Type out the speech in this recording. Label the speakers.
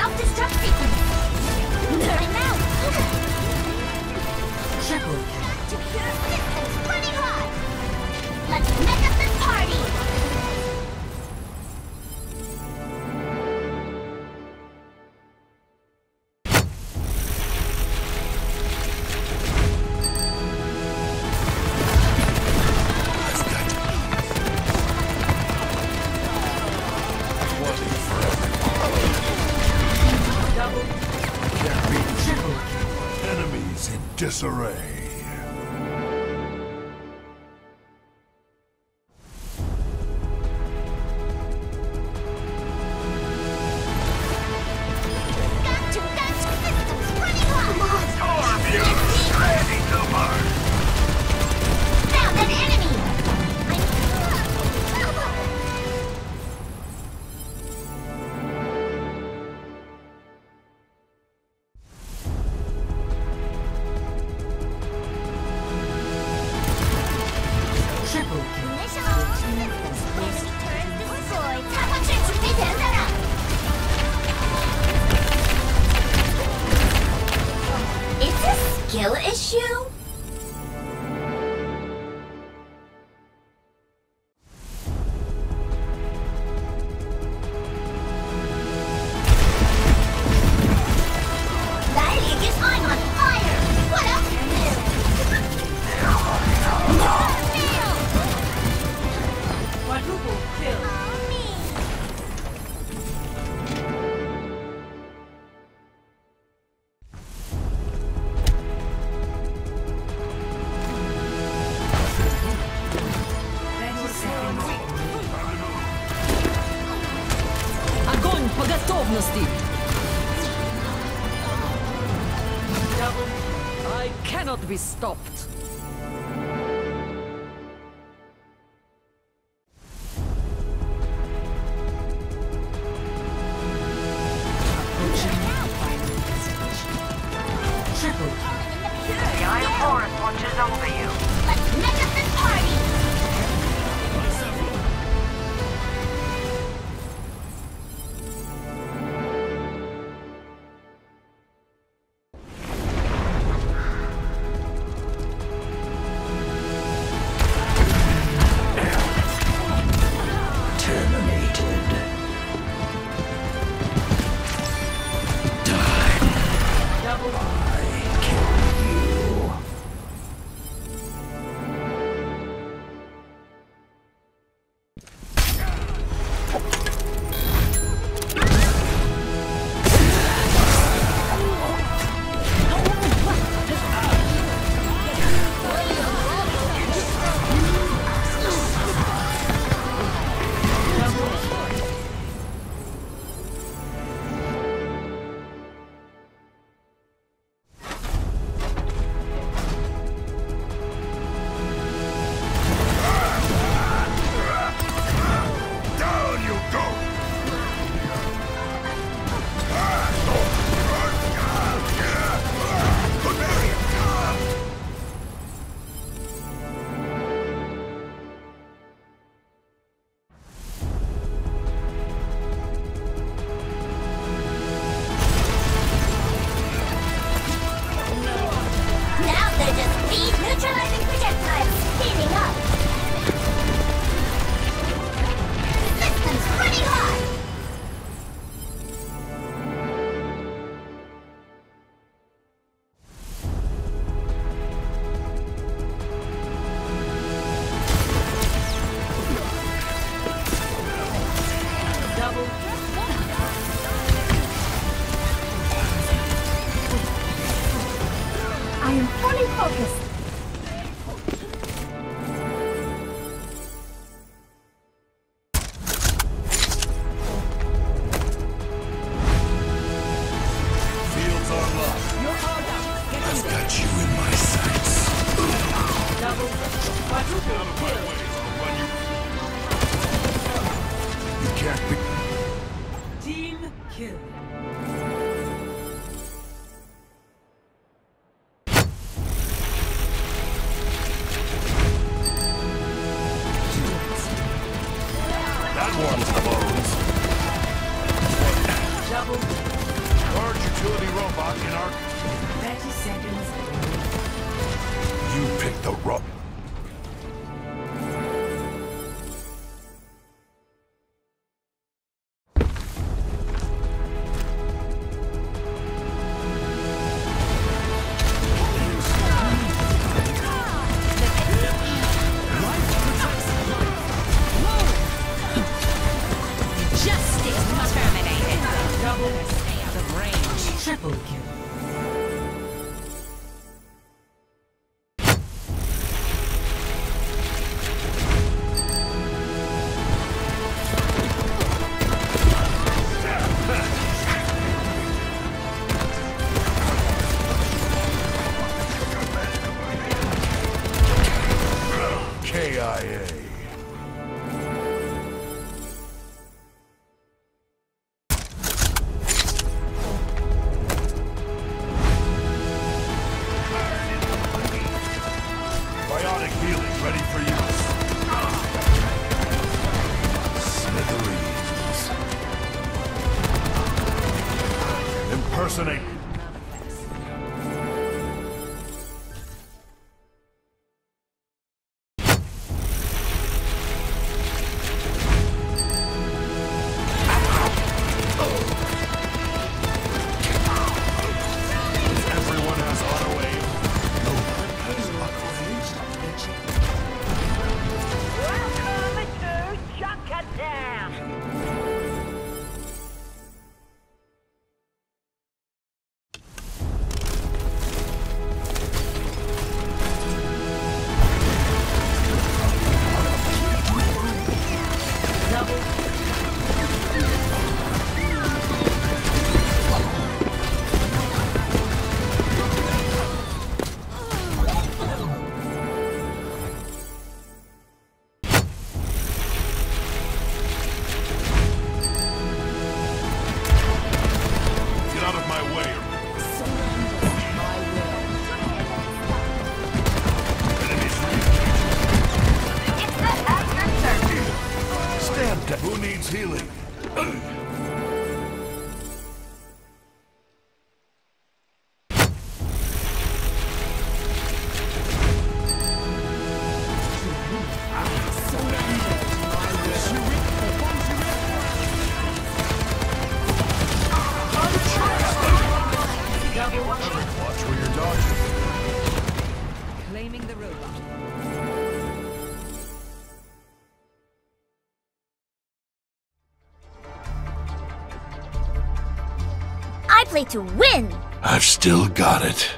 Speaker 1: Self-destruct sequence. I'm
Speaker 2: out. Triple. To pure.
Speaker 1: Let's make up this party. disarray. skill
Speaker 3: issue? cannot be stopped. Got you in my sights. You can't be.
Speaker 4: Team kill. Double kill.
Speaker 3: Bionic healing ready for you. Smithereens. Impersonate Who needs healing?
Speaker 1: To win.
Speaker 3: I've still got it.